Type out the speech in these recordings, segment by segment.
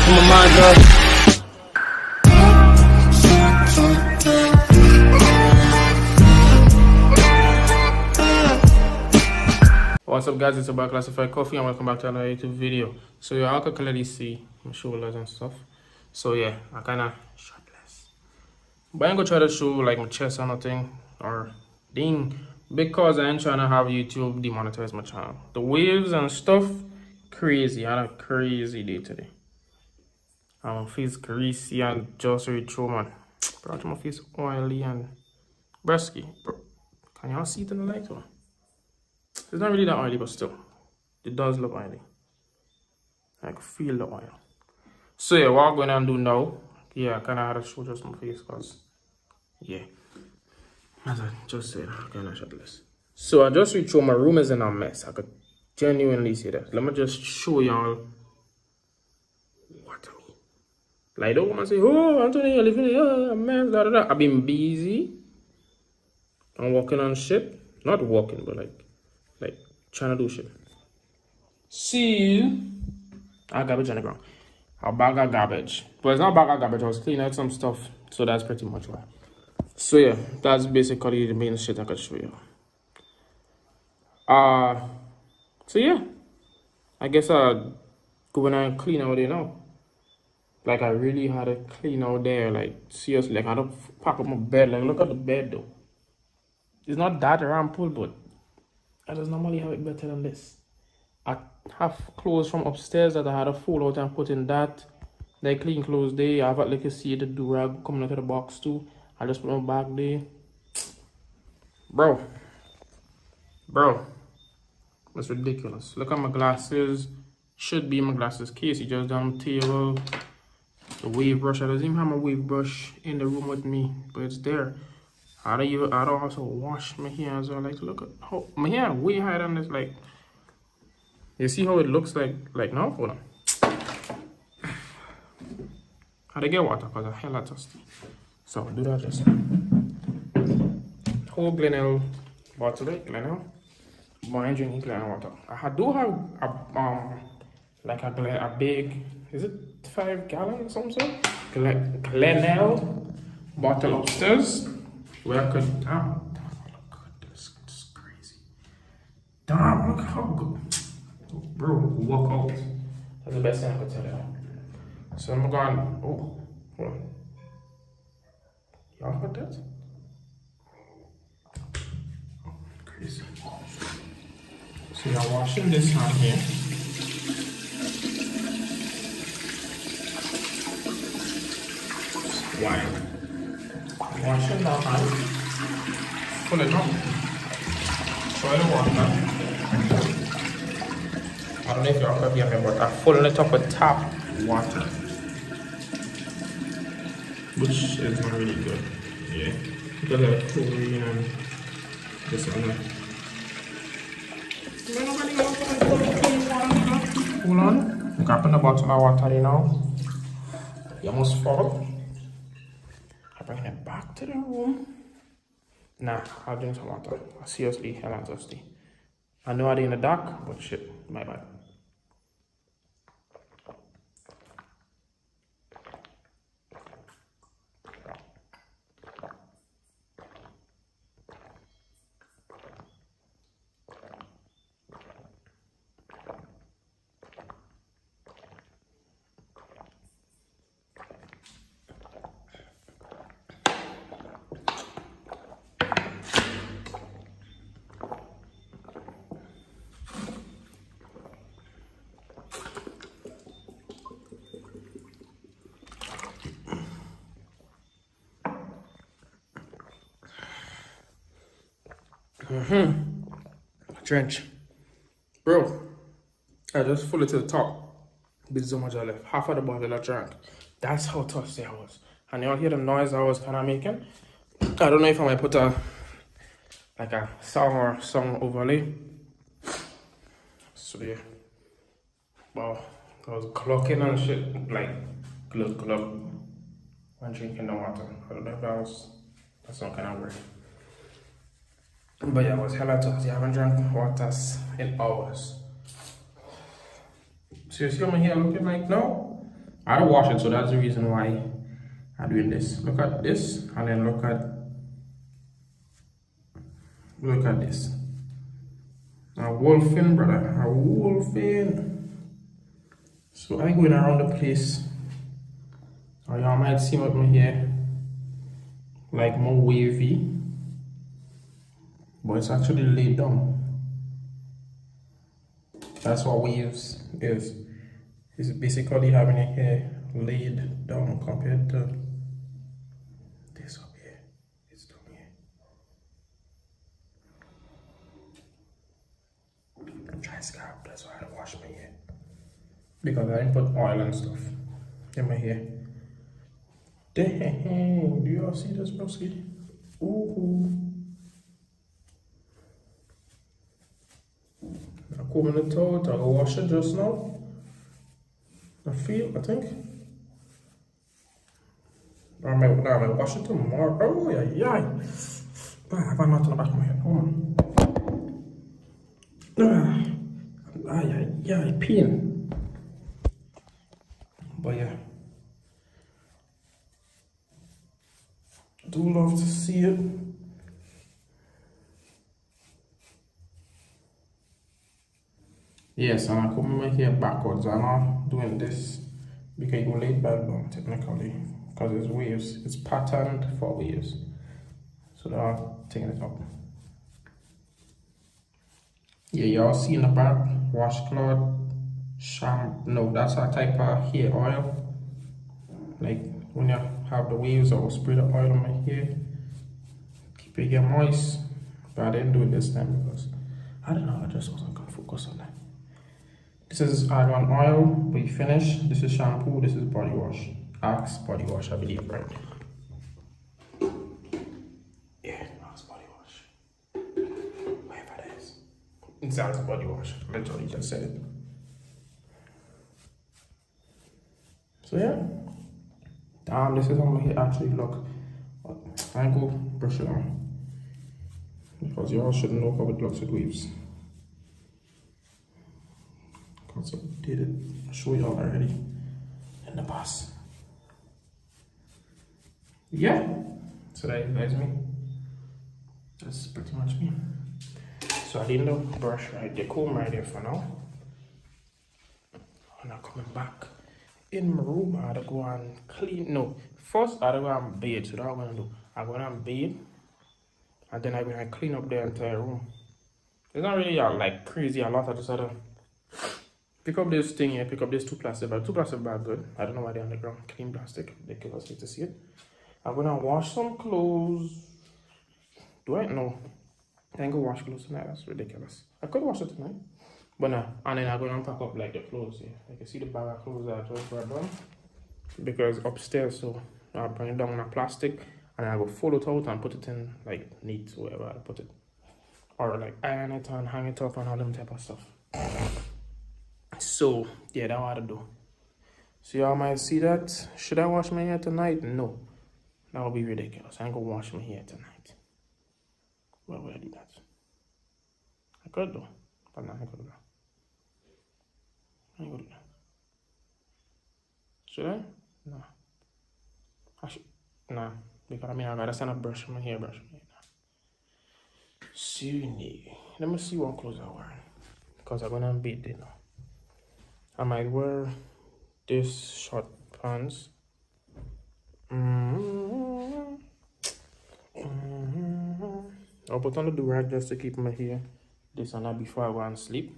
through my mind, girl. What's up guys, it's about Classified Cuffie and welcome back to another YouTube video. So yeah, I can clearly see my shoulders and stuff. So yeah, I kinda shirtless. But I ain't gonna try to show like my chest or nothing or ding because I ain't trying to have YouTube demonetize my channel. The waves and stuff, crazy. I had a crazy day today. My face greasy and just read through man. Bro, my face oily and brusky. Can y'all see it in the light one? It's not really that oily, but still, it does look oily. I can feel the oil. So yeah, what I'm going to do now, yeah, I kind of had to show just my face because, yeah, as I just said, I kind of shirtless. So I just reached my room is in a mess. I could genuinely say that. Let me just show y'all. Like, don't come and say, oh, Anthony, you're living here, a mess, da da da. I've been busy. I'm working on shit. Not working, but like, like trying to do shit. See, you. I garbage on the ground. A bag of garbage. But it's not bag of garbage. I was cleaning out some stuff. So that's pretty much why. So yeah, that's basically the main shit I could show you. Uh, so yeah. I guess I'll go and clean out now. Like I really had to clean out there. Like seriously, like I had to pack up my bed. Like look at the bed though. It's not that around but I just normally have it better than this. I have clothes from upstairs that I had to fold out and put in that. They clean clothes there. I have like you see the durag coming out of the box too. I just put my bag there. Bro. Bro. That's ridiculous. Look at my glasses. Should be my glasses case. You just down the table. The wave brush. I don't even have my wave brush in the room with me. But it's there. I don't even I don't also wash my hair as well. Like to look at how my hair way higher than this. Like you see how it looks like like now? Hold on. How to get water because I'm hella thirsty. So do that just whole Glenelg bottle it, Glenelg. But I drinking Glenelg water. I do have a um like a a big is it five gallon or something? Glen Glenelg bottle upstairs where I could damn, damn look good. This, this is crazy. Damn, look how good. Bro, walk out. That's the best thing I could tell you. So I'm going, oh, hold on. Y'all heard that? Crazy. So you're washing this hand here. Why? Washing the hand. Pull it up. Try the water. I don't know if can hear me, but I'm filling it up with tap water. Which is not really good. Yeah. Because of chlorine and this and. Hold on. I'm grabbing the bottle of water you know. You almost fall. I'm bringing it back to the room. Nah, I'll drink some water. Seriously, hell I'm thirsty. I know I did in the dark, but shit, my bad. Mm-hmm. Trench. Bro, I just full it to the top. There's so much I left. Half of the bottle I drank. That's how thirsty I was. And y'all hear the noise I was kind of making? I don't know if I might put a, like a song or song overlay. So yeah. Wow. I was clocking and shit. Like, glug glug. When drinking the water. I don't know if that was, that's not kind of weird. But yeah, I was hella thirsty. I haven't drank water in hours. So you see my hair looking like now? I don't wash it, so that's the reason why I'm doing this. Look at this, and then look at look at this. A wolfing, brother, a wolfing. So I going around the place. Oh, or y'all might see what my hair like more wavy, but it's actually laid down. That's what waves is. It's basically having a hair laid down compared to this up here. It's down here. I Dry scalp, that's why I wash my hair. Because I didn't put oil and stuff in my hair. Dang, do y'all see this, broski? Ooh. I comb in the toilet, I go wash it just now. I feel, I think. Or I might, no, I might wash it tomorrow. Oh, yeah, yeah. But I have a knot in the back of my head. Hold on. Ah, yeah, ay, pain. But yeah. I do love to see it. Yes, and I come my hair backwards. I'm not doing this because go laid back down technically because it's waves. It's patterned for waves. So now I'm taking it up. Yeah, y'all see in the back washcloth, shampoo. No, that's a type of hair oil. Like when you have the waves, I will spray the oil on my hair. Keep it hair moist. But I didn't do it this time because I don't know, I just wasn't gonna focus on that. This is argan oil, we finish. This is shampoo, this is body wash. Axe body wash, I believe, right? Yeah, Axe body wash. Whatever it is. It's Axe body wash. Literally just said it. So yeah. Damn, this is how my hair actually look. I go brush it on. Because you all should know how it looks with waves. I did it, show you all already in the past. Yeah, so that is me. That's pretty much me. So I didn't brush right there, comb right there for now. I'm not coming back in my room, I had to go and clean. No, first I had to go and bathe. So that's what I'm gonna do. I'm gonna bathe, and then I'm gonna clean up the entire room. It's not really uh, like crazy a lot. I just had to pick up this thing here, pick up this two plastic bag. Two plastic bag good. I don't know why they're on the ground. Clean plastic. Ridiculous. Hate to see it. I'm gonna wash some clothes. Do I? No. I gonna wash clothes tonight. That's ridiculous. I could wash it tonight. But now, and then I'm to pack up like the clothes here. Like you see the bag of clothes that I just brought down. Because upstairs, so I'll bring it down on a plastic and I will fold it out and put it in like neat, wherever I put it. Or like iron it and hang it up and all them type of stuff. So, yeah, that's what I do. So y'all might see that. Should I wash my hair tonight? No. That would be ridiculous. I ain't gonna wash my hair tonight. Why would I do that? I could do, but not I could do. Should I? No. I should. Nah. Because I mean, I gotta send a brush my hair, brush my hair. See, let me see what clothes I wear. Because I'm gonna beat it now. I might wear this short pants. Mm -hmm. Mm -hmm. I'll put on the do rag just to keep my hair this and that before I go and sleep.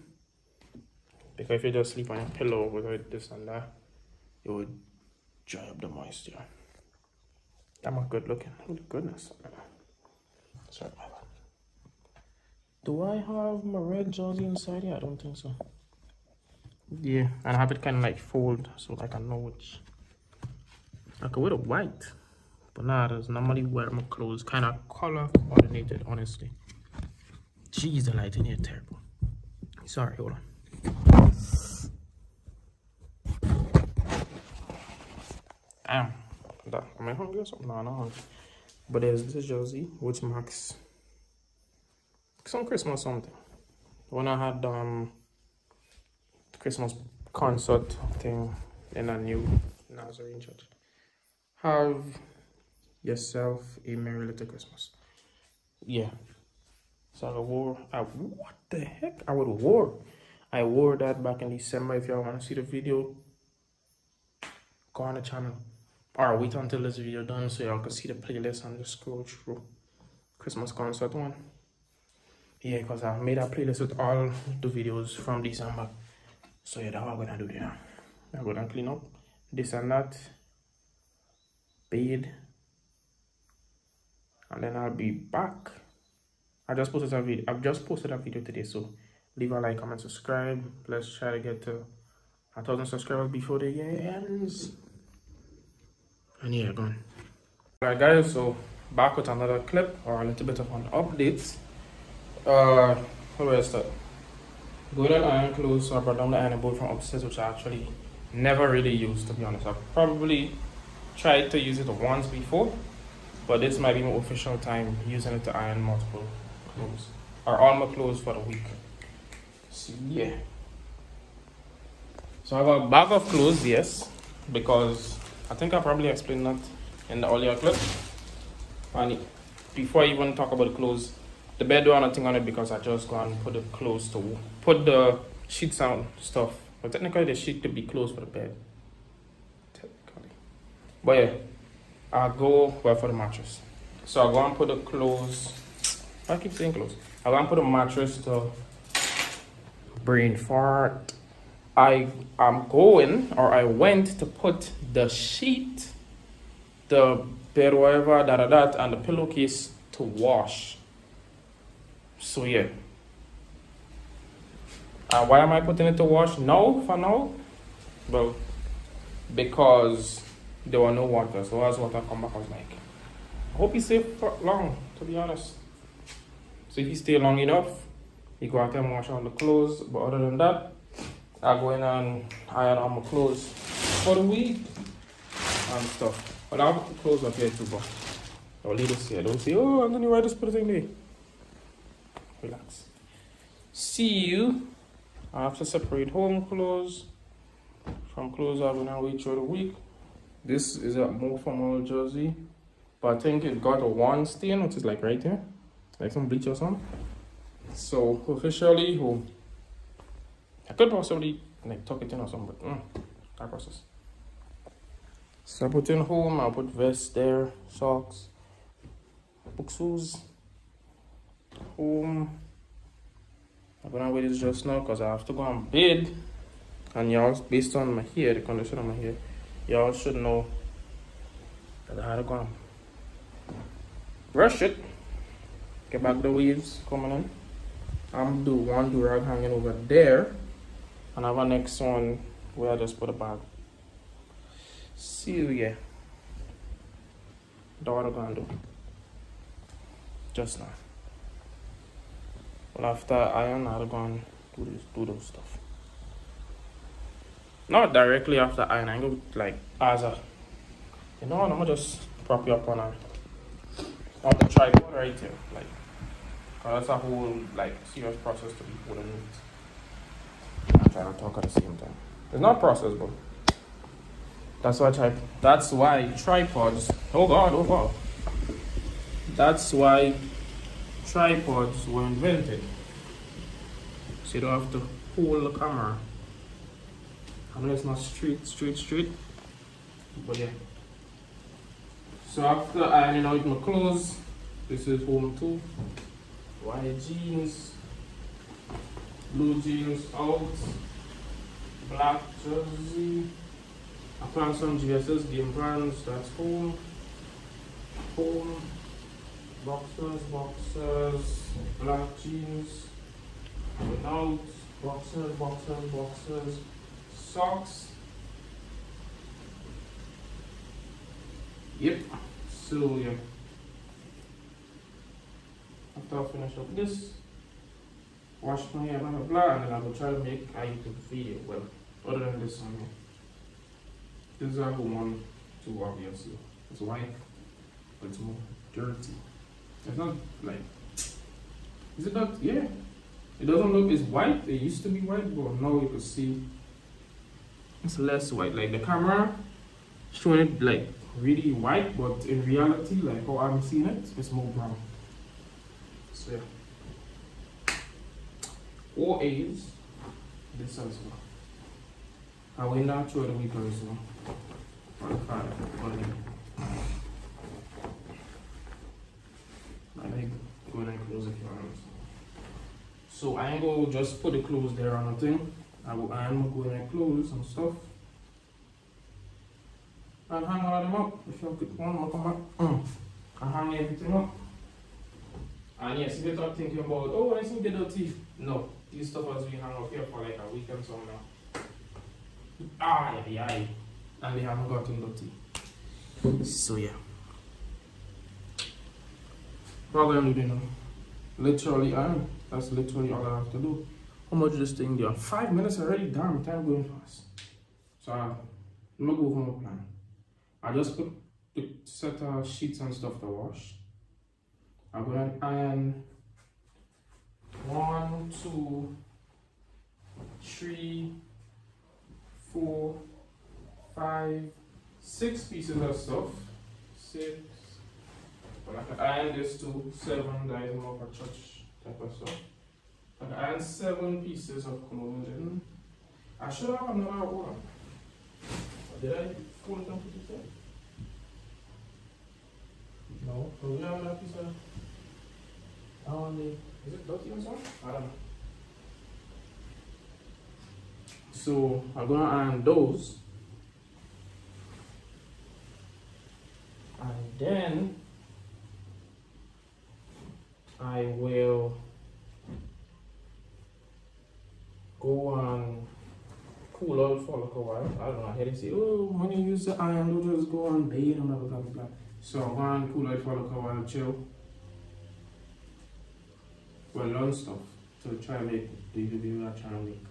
Because if you just sleep on a pillow without this and that, it would dry up the moisture. I'm a good looking. Oh, goodness. Sorry. Do I have my red jersey inside here? I don't think so. Yeah, and I have it kind of like fold so like I know which. I could wear the white, but nah, does normally wear my clothes kind of color coordinated, honestly. Jeez, the lighting here terrible. Sorry, hold on. Damn. Am I hungry or something? No, I'm not hungry. But there's this jersey, which marks some Christmas something. When I had um Christmas concert thing, then I knew Nazarene Church. Have yourself a merry little Christmas. Yeah. So I wore, I, what the heck? I would wore. I wore that back in December. If y'all want to see the video, go on the channel. Or wait until this video done so y'all can see the playlist and just scroll through. Christmas concert one. Yeah, because I made a playlist with all the videos from December. So yeah, that's what I'm gonna do there. I'm gonna clean up this and that. Bathe. And then I'll be back. I just posted a video. I've just posted a video today, so leave a like, comment, subscribe. Let's try to get to a thousand subscribers before the year ends. And yeah, gone. Alright guys, so back with another clip or a little bit of an update. Uh, where is that? Golden iron clothes, so I brought down the iron board from upstairs, which I actually never really used, to be honest. I've probably tried to use it once before, but this might be my official time using it to iron multiple clothes, or all my clothes for the week. So yeah. So I have a bag of clothes, yes, because I think I probably explained that in the earlier clip. And before I even talk about the clothes, the bed don't nothing on it because I just go and put the clothes to put the sheets on stuff. But technically the sheet could be closed for the bed. Technically. But yeah, I'll go well for the mattress. So I go and put the clothes. I keep saying clothes. I go and put the mattress to brain fart. I am going or I went to put the sheet, the bed whatever, da da da, and the pillowcase to wash. So yeah. Uh, why am I putting it to wash? No, for now. Well, because there were no water, so as water come back, I was like, I hope safe for long, to be honest. So if he stay long enough, he go out and wash all the clothes. But other than that, I go in and iron all my clothes for the week and stuff. But I have clothes up here too, but I'll leave this here. Don't say, oh, Anthony, why just put it there? Relax. See you. I have to separate home clothes from clothes I've been away through the week. This is a more formal jersey, but I think it got a one stain, which is like right here, like some bleach or something. So officially, home. I could possibly like tuck it in or something, but mm, that process. So I put in home, I put vest there, socks, book shoes, home. I'm gonna wear this just now because I have to go and bed. And y'all, based on my hair, the condition of my hair, y'all should know that I had to go and brush it. Get back the waves coming in. I'm do one do rag hanging over there. And I have a next one where I just put a bag. See you yeah. That's what I'm gonna do. Just now. Well, after iron, I'll go and do this, do those stuff. Not directly after iron, I go like as a, you know, I'm gonna just prop you up on a, on the tripod right here, like, cause that's a whole like serious process to be holding it. I'm trying to talk at the same time. It's not process, but that's why type. That's why tripods. Oh God! Oh God! That's why tripods were invented. So you don't have to hold the camera. I know it's not straight, straight, straight. But yeah. So after ironing out my clothes, this is home too. White jeans, blue jeans out, black jersey. I found some GSS game brands, that's home. Home boxers, boxers, black jeans, without, boxers, boxers, boxers, socks. Yep, so yeah. After I finish up this, wash my hair, blah blah blah, and then I will try to make a YouTube video. Well, other than this one here. This is a one, two obviously. It's white, but it's more dirty. It's not like, is it not? Yeah. It doesn't look, it's white. It used to be white, but now you can see it's less white. Like the camera, showing it like really white, but in reality, like how I'm seeing it, it's more brown. So yeah. Or is this as well. I went down to the week or so. I like going and close if you want. So I ain't go just put the clothes there or nothing. I will I am going and close and stuff. And hang all of them up. If you get one more come back. I hang everything up. And yes, if you're not thinking about, oh, I see get dirty. No, these stuff has been hung up here for like a week and so now. Ah, yeah, yeah. And they haven't gotten dirty. So yeah. What I'm doing? Literally, I'm. That's literally all I have to do. How much this thing there? Five minutes already. Damn, time going fast. So I'm gonna go home plan. I just put the set of sheets and stuff to wash. I'm gonna iron one, two, three, four, five, six pieces of stuff. Six. But I can this to seven, that is more for church type of stuff. I can seven pieces of clothing. I should have another one. Did I fold them to the No. So we have another piece of only is it dirty or something? I don't know. So I'm gonna iron those. And then I will go on cool out for like a while. I don't know, I hear they say, oh, when you use the iron, don't just go on bathe and blah, blah, blah, blah. So going cool out for like a while, chill. Well, learn stuff to try and make the video I try and make.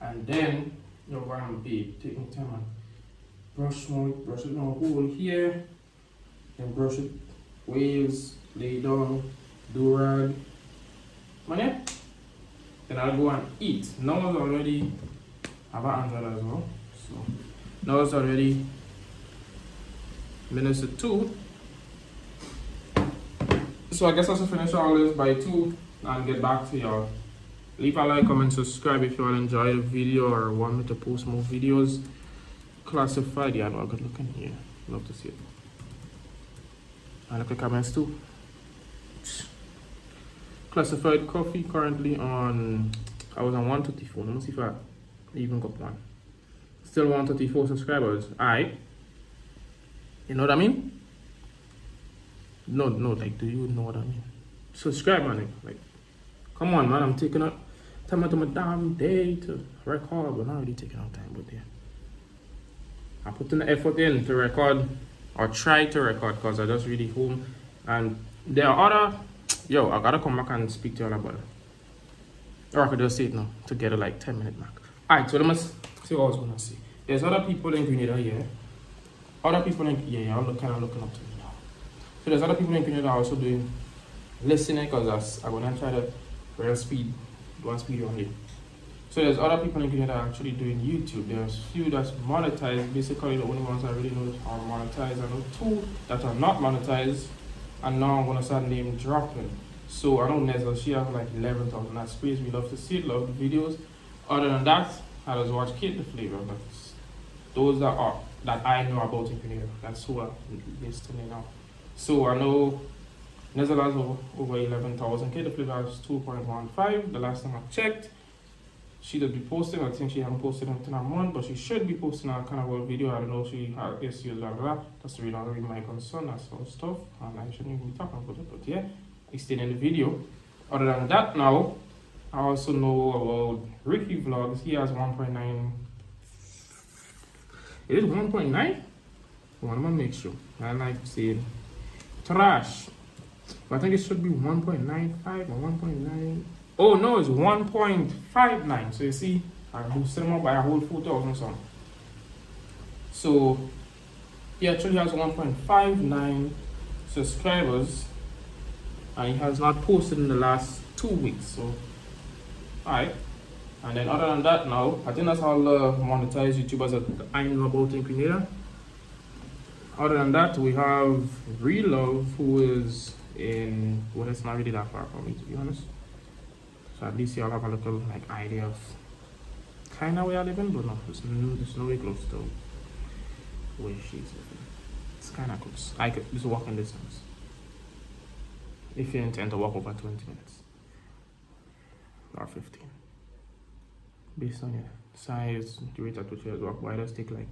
And then you're going to be taking time and brush more, brush it on hole here, and brush it waves, lay down, do rag. Money? Then I'll go and eat. Now it's already about Android as well. So now it's already minutes to two. So I guess I should finish all this by two and get back to y'all. Leave a like, comment, subscribe if you all enjoy the video or want me to post more videos. Classified, yeah, I I good looking here. Love to see it. And look at comments too. Classified Cuffie currently on I was on 134. Let me see if I even got one. Still 134 subscribers. Alright. You know what I mean? No, no, like do you know what I mean? Subscribe man. Like come on man, I'm taking up time out of my damn day to record, but not really taking out time, but yeah. I'm putting the effort in to record or try to record because I just really home and there are other Yo, I gotta come back and speak to y'all about it. Or I could just say it now to get a like 10 minute mark. Alright, so let me see what I was gonna say. There's other people in Grenada here. Other people in yeah, yeah, I'm kind of looking up to me now. So there's other people in Grenada also doing listening because I'm gonna try to real speed, one speed only. So there's other people in Grenada actually doing YouTube. There's few that's monetized. Basically, the only ones I really know are monetized. I know two that are not monetized and now I'm gonna start name dropping. So I know Nezla, she has like 11,000. That's crazy. We love to see it, love the videos. Other than that, I just watch Kid the Flavor. But those that are that I know about Imperial, that's who I'm listening now. So I know has over, over 11,000. Kid the Flavor has 2.15. The last time I checked she will be posting. I think she hasn't posted anything a month, but she should be posting a kind of a video. I don't know if she has issues blah blah. That's the reason my concern. That's all stuff, and I shouldn't even be talking about it. But yeah, it's still in the video. Other than that, now I also know about Ricky Vlogs. He has 1.9. It is 1.9. I want to make sure. I like saying trash. But I think it should be 1.95 or 1.9. Oh no, it's 1.59. So you see, I boosted him up by a whole 4,000 something. So he actually has 1.59 subscribers and he has not posted in the last two weeks. So, alright. And then other than that now, I think that's all the monetized YouTubers that I know about in Grenada. other than that, we have Real Love, who is in well, it's not really that far from me to be honest. So at least y'all have a little like idea of kind of where I live in, but no, it's, no, it's nowhere close to where she's living. It's kind of close. I could just walk in distance. If you intend to walk over 20 minutes or 15, based on your size, the rate at which you walk by, does take like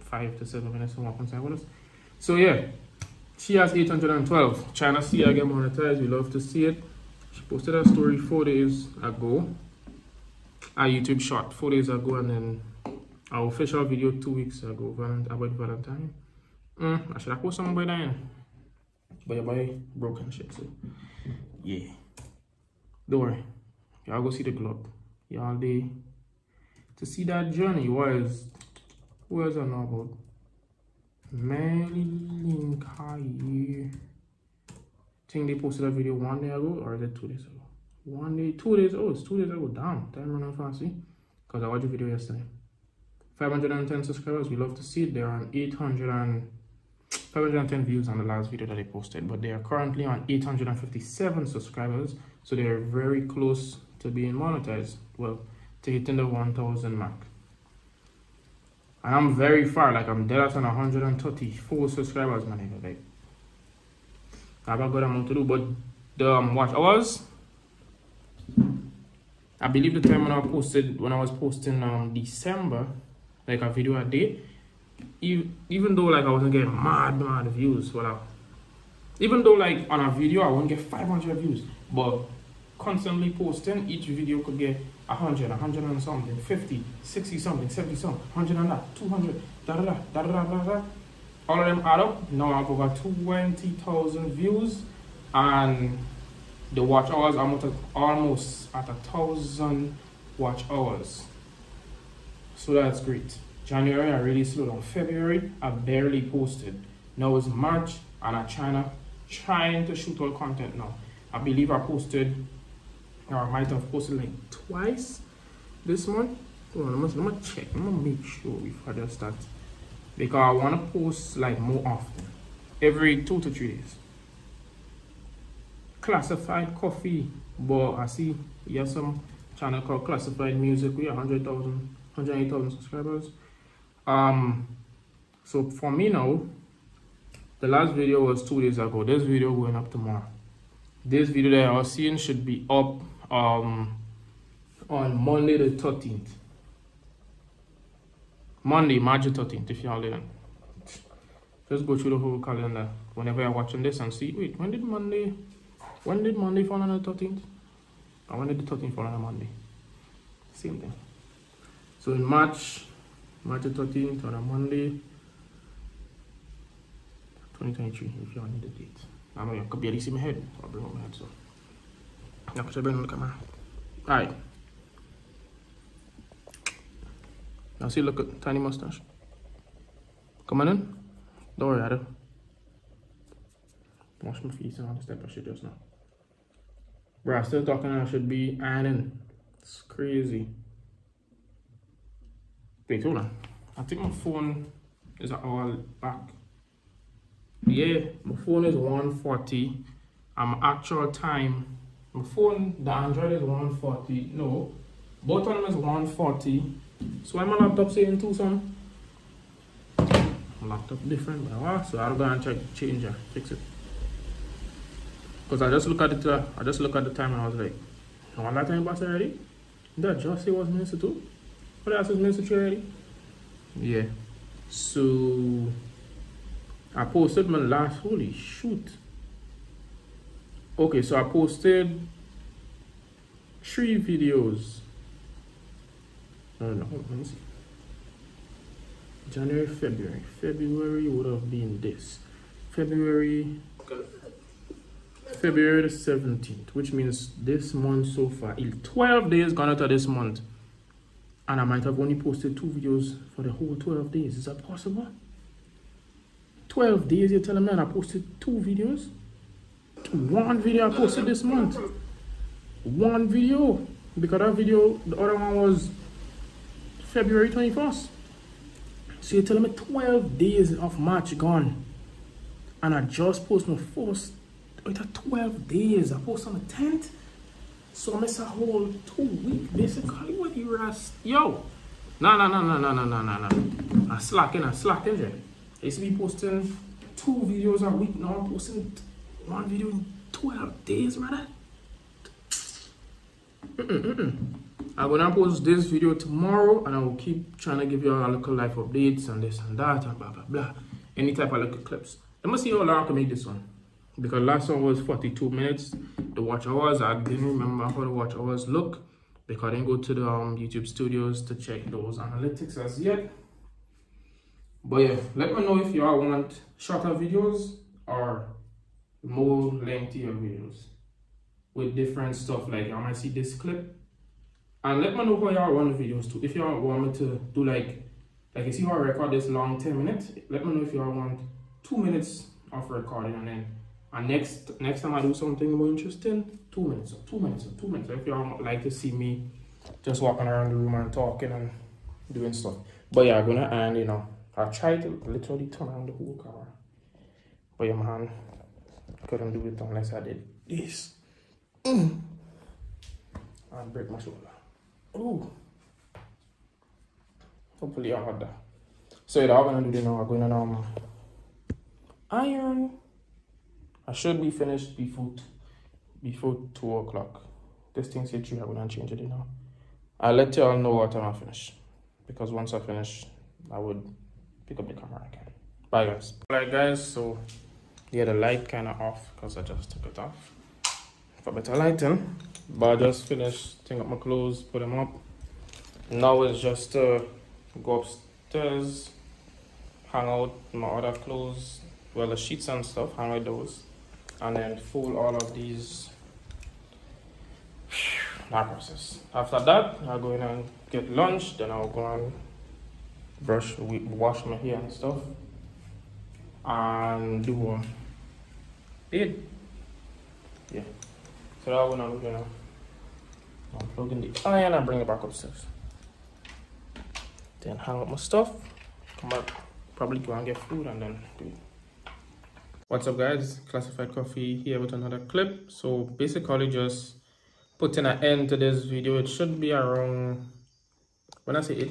five to seven minutes to walk inside with us. So yeah, she has 812. china see get monetized. We love to see it. She posted a story four days ago. A YouTube shot four days ago, and then our official video two weeks ago about Valentine. Mm, I should have posted something by then. But your boy broken shit, so yeah. Don't worry. Y'all go see the club. Y'all day to see that journey was who else I know about? Think they posted a video one day ago or is it two days ago? One day, two days, oh, it's two days ago. Damn, time running fast, see? Because I watched the video yesterday. 510 subscribers, we love to see it. They're on 800 and 510 views on the last video that I posted, but they are currently on 857 subscribers, so they're very close to being monetized. Well, to hitting the 1000 mark. And I'm very far, like I'm dead at 134 subscribers, my nigga. Like, I have a good amount to do, but the um, watch hours, I believe the time when I posted, when I was posting um December, like a video a day, even, even though like I wasn't getting mad, mad views, well, even though like on a video I won't get 500 views, but constantly posting, each video could get 100, 100 and something, 50, 60 something, 70 something, 100 and that, 200, da da da, da da da da All of them add up. Now I've over 20,000 views and the watch hours are almost at a thousand watch hours. So that's great. January I really slowed down. February I barely posted. Now it's March and I'm trying to trying to shoot all content now. I believe I posted or I might have posted like twice this month. Hold on, I'm gonna, check. I'm gonna make sure before I just start because I want to post like more often, every two to three days. Classified Cuffie, but I see you have some channel called Classified Music. We have 100,000, 108,000 subscribers. Um, so for me now, the last video was two days ago. This video going up tomorrow. This video that I was seeing should be up um, on Monday the 13th. Monday, March 13th, if y'all didn't. Just go through the whole calendar whenever you're watching this and see, wait, when did Monday, when did Monday fall on the 13th? Or when did the 13th fall on a Monday? Same thing. So in March, March 13th on a Monday, 2023, if y'all need the date. I know you could barely see my head. I'll bring my head, so. Ya, saya bring on the camera. Alright. Now see, look at tiny mustache. Come on in. Don't worry, Adam. Wash my feet and all the step I should just now. Bro, I'm still talking I should be ironing. It's crazy. Wait, hold on. I think my phone is all back. Yeah, my phone is 140. I'm actual time my phone, the Android is 140. No, both of them is 140. So why my laptop saying two son? My laptop different, but ah, so I'll go and check change it, fix it. Cause I just look at it, uh, I just look at the time and I was like, "How that time pass already? That just say was Minister two? What else is Minister three already? Yeah. So I posted my last. Holy shoot! okay so i posted three videos no no. Let me see. January february. February would have been this. February february the 17th which means this month so far. In 12 days gone out of this month. And i might have only posted two videos for the whole 12 days. Is that possible? 12 days you're telling me i posted two videos? One video I posted this month. One video. Because that video, the other one was February 21st. So you're telling me 12 days of March gone. And I just post my first, wait, 12 days. I post on the 10th. So I miss a whole two weeks basically. What you rest? Yo. No, no, no, no, no, no, no, no, no. I slacking, I slacking, Jay. I used to be posting two videos a week. Now I'm posting one video in 12 days, brother. Mm -mm, mm I'm gonna post this video tomorrow and I will keep trying to give you all local life updates and this and that and blah blah blah. Any type of little clips. Let me see how long I can make this one. Because last one was 42 minutes. The watch hours, I didn't remember how the watch hours look because I didn't go to the um, YouTube studios to check those analytics as yet. But yeah, let me know if y'all want shorter videos or more lengthier videos with different stuff. Like y'all might see this clip and let me know how y'all want the videos too. If y'all want me to do like, like you see how I record this long 10 minutes, let me know if y'all want two minutes of recording and then and next next time I do something more interesting, two minutes or two minutes or two minutes. If y'all like to see me just walking around the room and talking and doing stuff. But yeah, I'm gonna end, you know, I tried to literally turn on the whole car. But yeah, man, couldn't do it unless I did this. Mm. And break my shoulder. Ooh. Hopefully I had that. So yeah, I'm gonna do now. I'm gonna um iron. I should be finished before before two o'clock. This thing said three. I'm gonna change it now. I'll let y'all know what time I finish. Because once I finish, I would pick up the camera again. Bye guys. Alright guys, so yeah the light kinda off because I just took it off. For better lighting. But I just finished taking up my clothes, put them up. Now it's just to go upstairs, hang out my other clothes, well the sheets and stuff, hang out those. And then fold all of these that process. After that, I'll go in and get lunch, then I'll go and brush, wash my hair and stuff. And do uh, a bed. Yeah. So I'm gonna unplug in the iron and bring it back upstairs. Then hang up my stuff, come back, probably go and get food and then do it. What's up guys, Classified Cuffie here with another clip. So basically just putting an end to this video. It should be around, when I say it,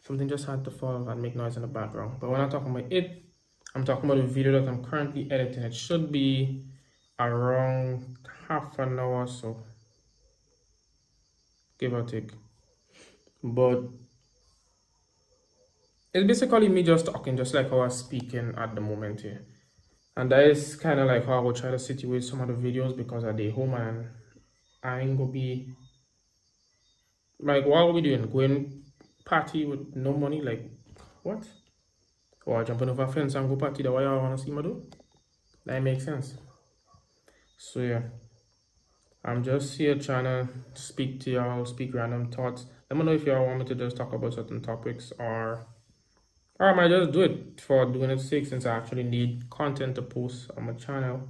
something just had to fall and make noise in the background. But when I'm talking about it, I'm talking about the video that I'm currently editing. It should be around half an hour so give or take. But it's basically me just talking just like how I'm speaking at the moment here. And that is kind of like how I will try to situate some of the videos because I day home and I ain't gonna be like what are we doing? Going party with no money? Like what? Or jumping over a fence and go party? The way I wanna see my do? That makes sense so yeah. I'm just here trying to speak to y'all speak random thoughts. Let me know if y'all want me to just talk about certain topics or or i might just do it for doing it sake since i actually need content to post on my channel.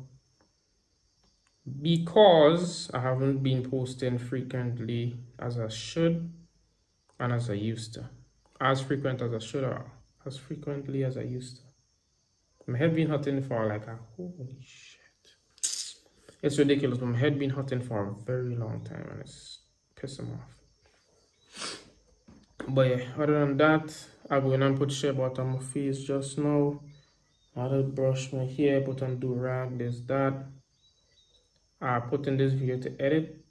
Because i haven't been posting frequently as i should and as i used to. As frequent as i should or as frequently as i used to. My head been hurting for like a holy shit it's ridiculous. My head been hurting for a very long time and it's pissing off. But yeah, other than that, I go in and put shea butter on my face just now. I to brush my hair, put on do rag, this, that. I put in this video to edit.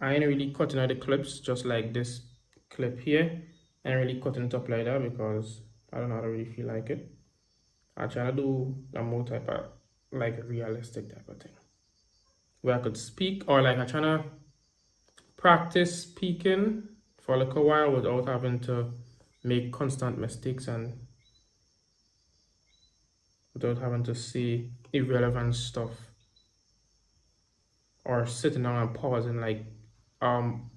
I ain't really cutting out the clips just like this clip here. I ain't really cutting it up like that because I don't know, I don't really feel like it. I try to do a more type of like realistic type of thing where I could speak or like I'm trying to practice speaking for like a while without having to make constant mistakes and without having to say irrelevant stuff or sitting down and pausing like um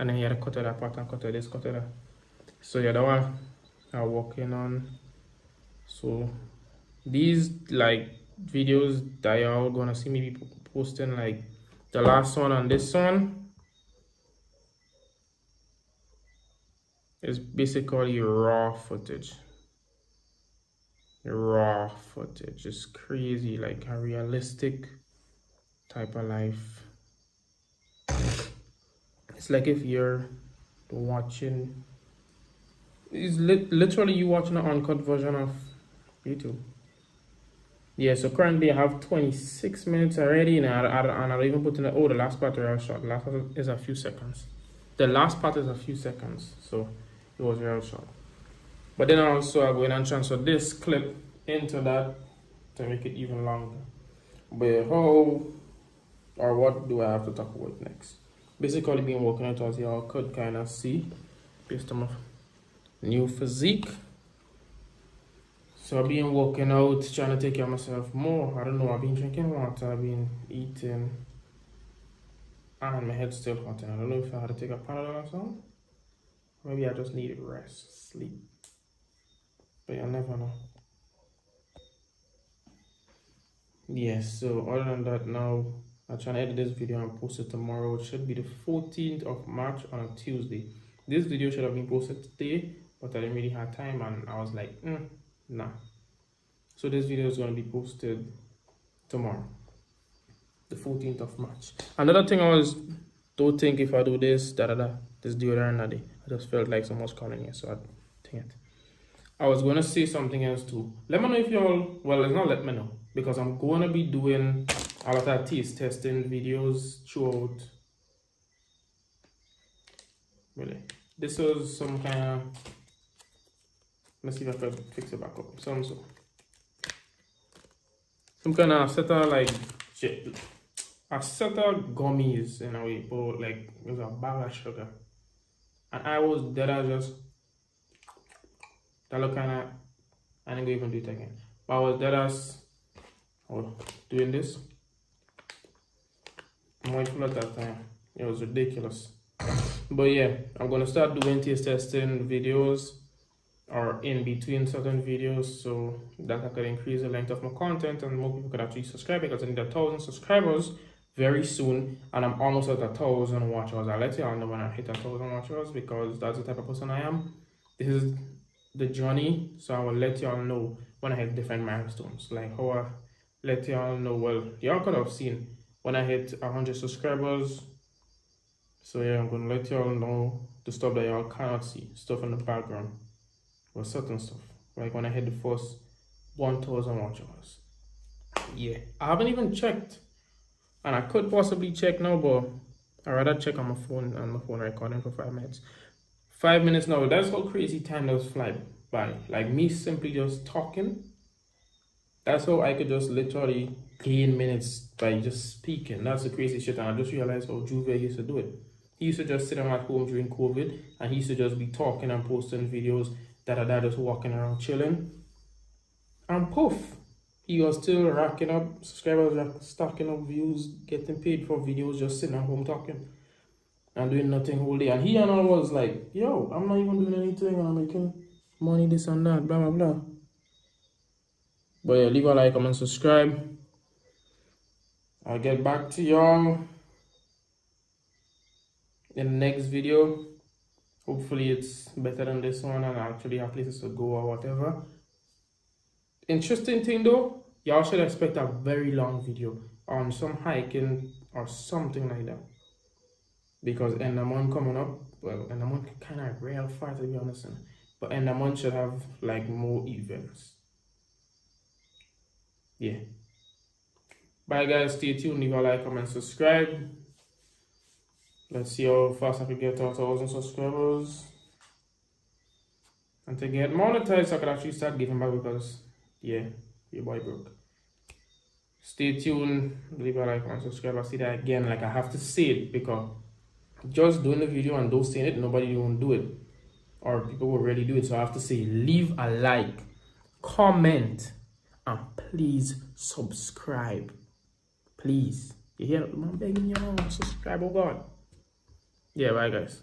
and then you had to cut out that part and cut out this, cut out that. So yeah, that one I'm working on. So these like videos that y'all gonna see me be posting like the last one and this one It's basically raw footage. Raw footage. It's crazy, like a realistic type of life. It's like if you're watching, it's li literally you watching an uncut version of YouTube. Yeah, so currently I have 26 minutes already, and I, I, and I even put in the, oh, the last part real short. The last part is a few seconds. The last part is a few seconds, so it was real short. But then also I go in and transfer this clip into that to make it even longer. But how or what do I have to talk about next? Basically been working out as y'all could kind of see based on my new physique. So I've been working out, trying to take care of myself more. I don't know, I've been drinking water, I've been eating, and my head's still hurting. I don't know if I had to take a Panadol or something. Maybe I just need rest, sleep. But you'll never know. Yes, so other than that, now I'm trying to edit this video and post it tomorrow. It should be the 14th of March on a Tuesday. This video should have been posted today, but I didn't really have time and I was like, mm, nah. So this video is going to be posted tomorrow, the 14th of March. Another thing I was, don't think if I do this, da da da, this deodorant day. I just felt like someone's calling me, so I think it. I was going to say something else too. Let me know if y'all, well, it's not let me know, because I'm going to be doing a lot of taste testing videos throughout. Really. This was some kind of, let's see if I can fix it back up. Some so. Some kind of set of like, shit, a set of gummies in a way, but like, it was a bag of sugar. And I was dead, I just that look kind of, I didn't even do it again. But I was dead as, oh, doing this. Mindful at that time. It was ridiculous. But yeah, I'm gonna start doing taste testing videos or in between certain videos so that I could increase the length of my content and more people could actually subscribe because I need a thousand subscribers very soon and I'm almost at a thousand watchers. I'll let y'all know when I hit a thousand watchers because that's the type of person I am. This is the journey so i will let y'all know when i hit different milestones like how i let y'all know well y'all could have seen when i hit a 100 subscribers so yeah i'm gonna let y'all know the stuff that y'all cannot see stuff in the background or certain stuff. Like when i hit the first 1000 watchers yeah. I haven't even checked. And i could possibly check now but I'd rather check on my phone and my phone recording for five minutes. Five minutes now that's how crazy time does fly by. Like me simply just talking. That's how i could just literally gain minutes by just speaking. That's the crazy shit. And i just realized how juve used to do it. He used to just sit at home during covid and he used to just be talking and posting videos that are that just walking around chilling and poof he was still racking up subscribers stacking up views getting paid for videos just sitting at home talking and doing nothing whole day. And he and I was like, yo, I'm not even doing anything and I'm making money, this and that, blah, blah, blah. But yeah, leave a like, comment, subscribe. I'll get back to y'all in the next video. Hopefully it's better than this one and I actually have places to go or whatever. Interesting thing though, y'all should expect a very long video on some hiking or something like that because month coming up, well, month kind of real far to be honest, but month should have like more events. Yeah. Bye guys, stay tuned, leave a like, comment, subscribe. Let's see how fast I can get to a thousand subscribers. And to get monetized, I could actually start giving back because, yeah, your boy broke. Stay tuned, leave a like, comment, subscribe. I see that again, like I have to say it because just doing the video and don't saying it, nobody won't do it. Or people will really do it. So I have to say, leave a like, comment, and please subscribe. Please. You hear? I'm begging you, subscribe, oh God. Yeah, bye guys.